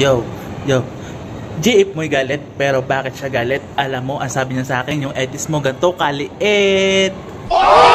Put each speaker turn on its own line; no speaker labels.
Yo, yo. GF mo'y galit, pero bakit siya galit? Alam mo, ang sabi niya sa akin, yung etis mo ganto kaliit. Oh!